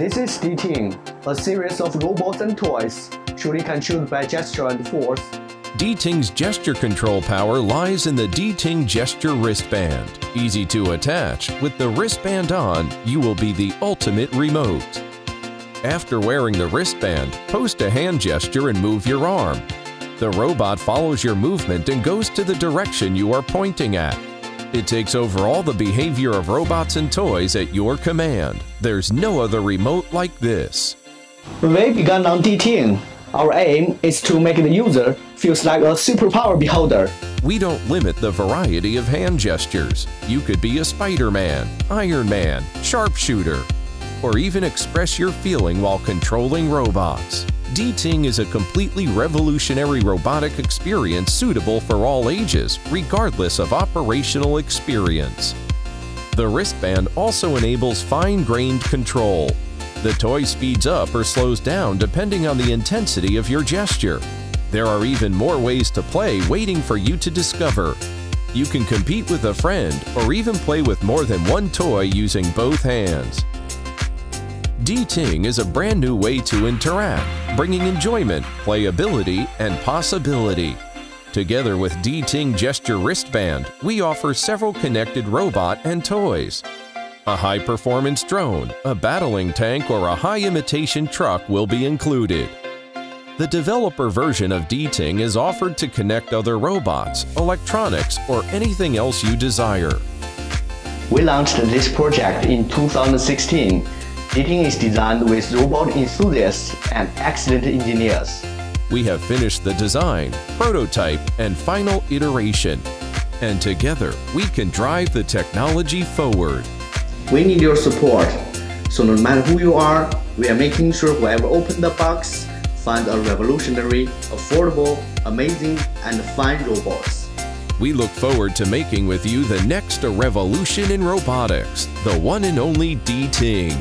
This is D-Ting, a series of robots and toys, truly controlled by gesture and force. D-Ting's gesture control power lies in the D-Ting gesture wristband. Easy to attach, with the wristband on, you will be the ultimate remote. After wearing the wristband, post a hand gesture and move your arm. The robot follows your movement and goes to the direction you are pointing at. It takes over all the behavior of robots and toys at your command. There's no other remote like this. When we began on D-Ting, our aim is to make the user feels like a superpower beholder. We don't limit the variety of hand gestures. You could be a Spider-Man, Iron Man, sharpshooter, or even express your feeling while controlling robots. D-Ting is a completely revolutionary robotic experience suitable for all ages, regardless of operational experience. The wristband also enables fine-grained control. The toy speeds up or slows down depending on the intensity of your gesture. There are even more ways to play waiting for you to discover. You can compete with a friend or even play with more than one toy using both hands. D-Ting is a brand new way to interact, bringing enjoyment, playability, and possibility. Together with D-Ting Gesture Wristband, we offer several connected robot and toys. A high-performance drone, a battling tank, or a high-imitation truck will be included. The developer version of D-Ting is offered to connect other robots, electronics, or anything else you desire. We launched this project in 2016 D-Ting is designed with robot enthusiasts and excellent engineers. We have finished the design, prototype, and final iteration. And together, we can drive the technology forward. We need your support. So no matter who you are, we are making sure whoever opens the box finds a revolutionary, affordable, amazing, and fine robots. We look forward to making with you the next revolution in robotics, the one and only D-Ting.